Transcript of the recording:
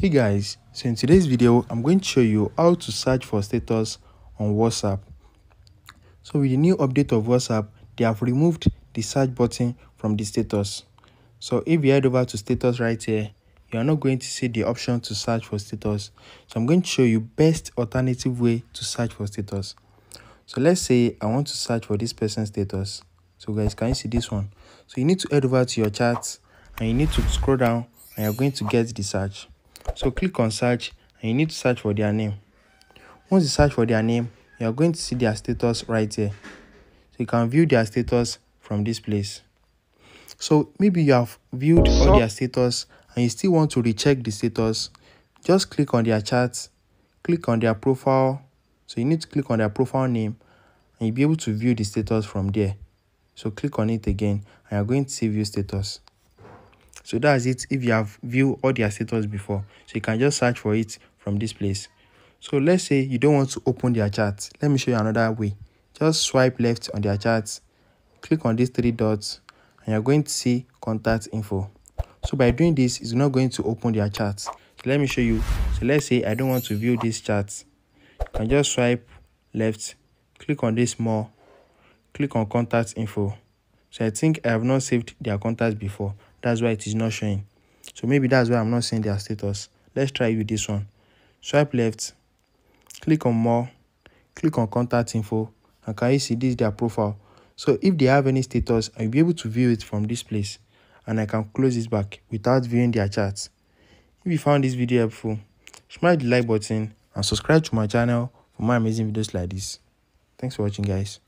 hey guys so in today's video i'm going to show you how to search for status on whatsapp. So with the new update of whatsapp they have removed the search button from the status. So if you head over to status right here you are not going to see the option to search for status. So i'm going to show you best alternative way to search for status. So let's say i want to search for this person's status. So guys can you see this one? So you need to head over to your chat and you need to scroll down and you're going to get the search so click on search and you need to search for their name. Once you search for their name you're going to see their status right here. So you can view their status from this place. So maybe you have viewed all their status and you still want to recheck the status. Just click on their chat click on their profile. So you need to click on their profile name and you'll be able to view the status from there. So click on it again and you're going to see view status so that's it. If you have viewed all their status before so you can just search for it from this place. So let's say you don't want to open their chat. Let me show you another way. Just swipe left on their chat. Click on these three dots and you're going to see contact info. So by doing this it's not going to open their chat. So let me show you. So let's say i don't want to view this chat. You can just swipe left. Click on this more. Click on contact info. So i think i have not saved their contacts before that's why it is not showing. So maybe that's why i'm not seeing their status. Let's try with this one. Swipe left. Click on more. Click on contact info. And can you see this their profile? So if they have any status i'll be able to view it from this place. And i can close this back without viewing their chats. If you found this video helpful smash the like button and subscribe to my channel for more amazing videos like this. Thanks for watching guys